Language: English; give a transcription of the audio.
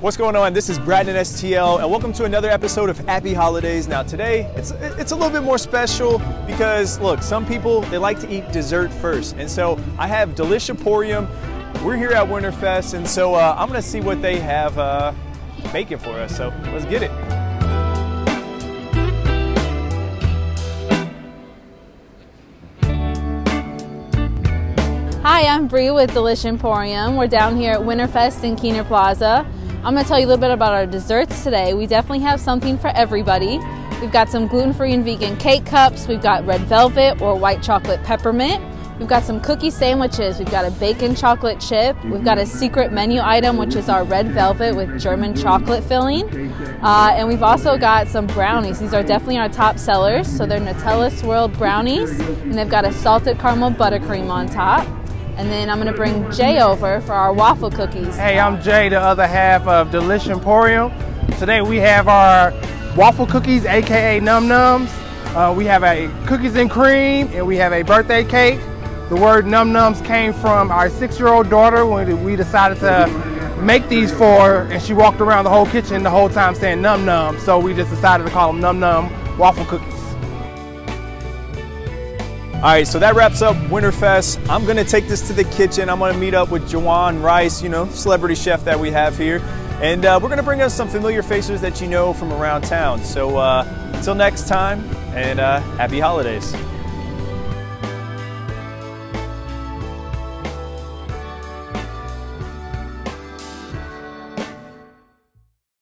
What's going on? This is Braden STL, and welcome to another episode of Happy Holidays. Now, today it's it's a little bit more special because look, some people they like to eat dessert first, and so I have De'Lish Emporium. We're here at Winterfest, and so uh, I'm gonna see what they have uh, making for us. So let's get it. Hi, I'm Bree with De'Lish Emporium. We're down here at Winterfest in Kiener Plaza. I'm to tell you a little bit about our desserts today. We definitely have something for everybody. We've got some gluten-free and vegan cake cups. We've got red velvet or white chocolate peppermint. We've got some cookie sandwiches. We've got a bacon chocolate chip. We've got a secret menu item, which is our red velvet with German chocolate filling. Uh, and we've also got some brownies. These are definitely our top sellers. So they're Nutella swirled brownies, and they've got a salted caramel buttercream on top. And then I'm gonna bring Jay over for our waffle cookies. Hey, I'm Jay, the other half of De'Lish Emporium. Today we have our waffle cookies, AKA Num Nums. Uh, we have a cookies and cream, and we have a birthday cake. The word Num Nums came from our six-year-old daughter when we decided to make these for, her, and she walked around the whole kitchen the whole time saying Num Num. So we just decided to call them Num Num waffle cookies. All right, so that wraps up Winterfest. I'm gonna take this to the kitchen. I'm gonna meet up with Jawan Rice, you know, celebrity chef that we have here. And uh, we're gonna bring us some familiar faces that you know from around town. So uh, until next time, and uh, happy holidays.